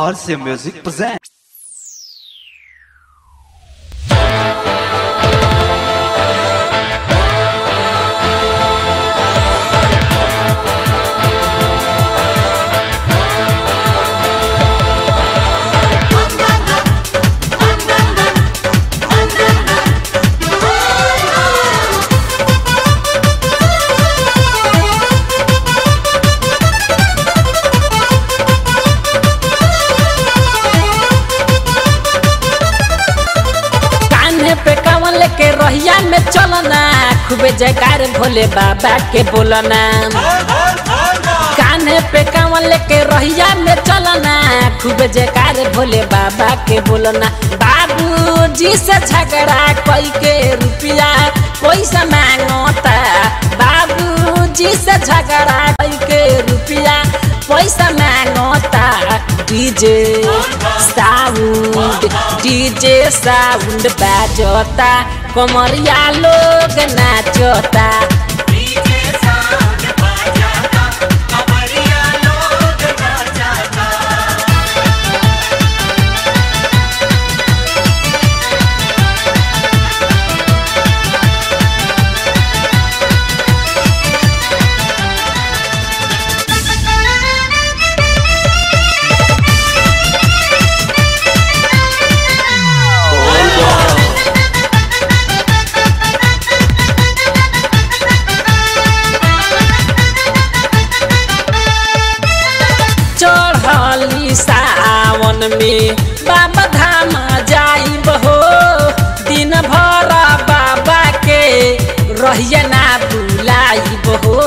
RCM music present में चलना खूबे जयकार भोले बाबा के बोलना कान्हे पे कावन लेके रहिया में चलना खूबे जयकार भोले बाबा के बोलना बाबू जी से झगड़ा कोई के रुपया पैसा माँगता। बाबू जी से झगड़ा कोई के रुपया पैसा माँगता। डीजे साउंड डीजे साउंड बाजता। कमरिया लोग नाचता में बाबा धाम जाइब हो। दिन भर बाबा के रहिया ना भुलाइब हो।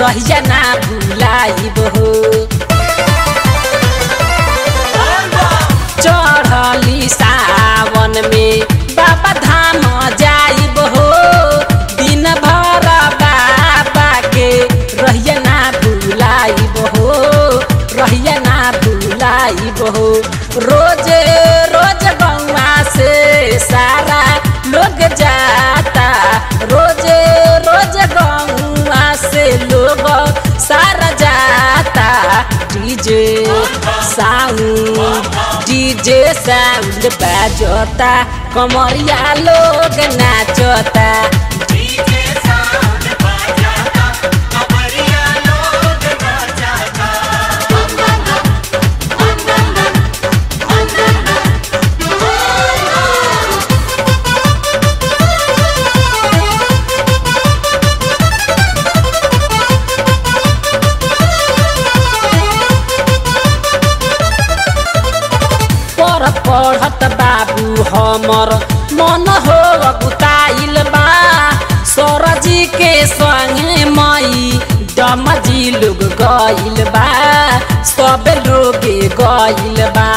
रहिया ना भुलाइब हो। भुलाइब हो रोज रोज गौवा से सारा लोग जाता। रोज रोज गौवा से लोग सारा जाता। डीजे साउंड डीजे साउंड बाजता। कमरिया लोग नाचता। पर पढ़त बाबू हमर। मन हो गुताइल बा। सरजी के संगे मई डमजी लोग गइल बा। सब लोग गइल बा।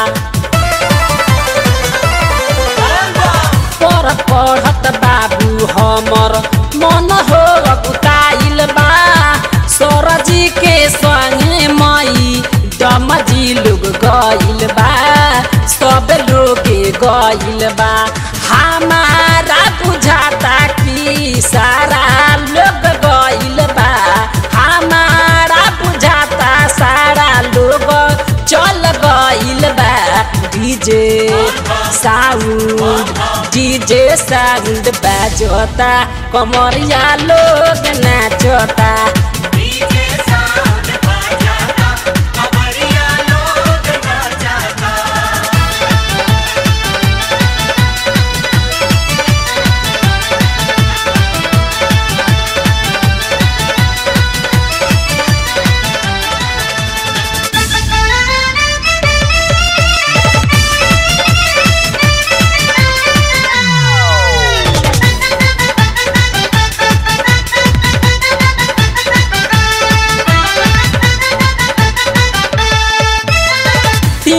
पर पढ़त बाबू हमर। मन हो गुताइल बा। सरजी के संगे मई डमजी लोग गइल बा। गइल बा। हमारा बुझाता कि सारा लोग गइल बा। हमारा बुझाता सारा लोग चल गइल बा। डीजे साउंड डीजे साउंड बाजता। कमरिया लोग नाचता।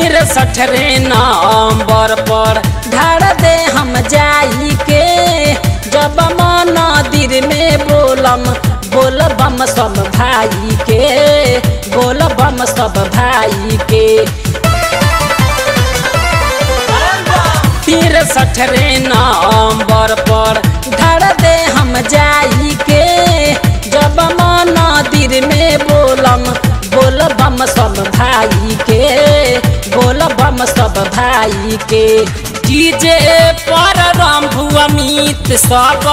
तिरसठ रे नंबर पर धर दे हम जाई के। जब मंदिर में बोलम बोल बम सब भाई के। बोल बम सब भाई के। तिरसठ रे नंबर गाई के। डीजे पर रंभु अमित सब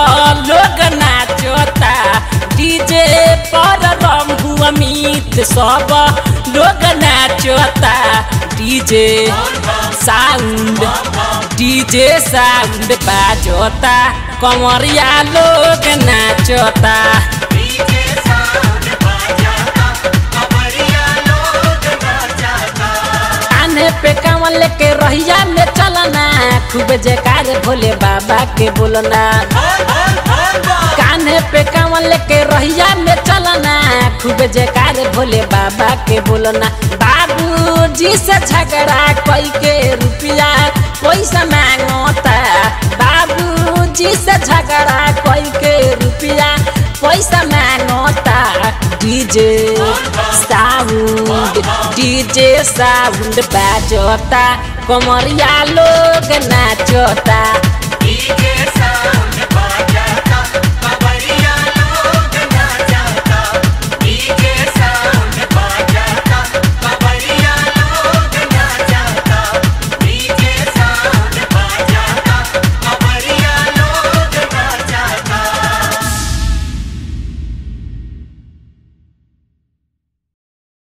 लोग नाचता। डीजे पर रंभु अमित सब लोग नाचता। डीजे साउंड डीजे साउंड बाजता। कमरिया लोग नाचता। खूब जयकार भोले बाबा के बोलना। कान्हे पे कांवल के रहिया में चलना। खूब जयकार भोले बाबा के बोलना। बाबू जी से झगड़ा कोई के रुपया पैसा माँगता। बाबू जी से झगड़ा कोई के रुपया पैसा माँगता। डीजे साउंड डीजे साउंड बाजता कमरिया लोग नाचता डीजे